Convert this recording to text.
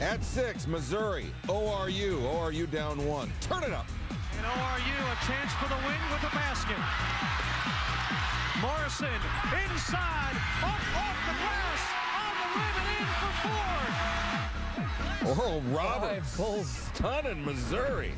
At six, Missouri. ORU. ORU down one. Turn it up. And ORU a chance for the win with a basket. Morrison inside, up off the glass, on the rim and in for four. Oral Roberts. Five Stunning Missouri.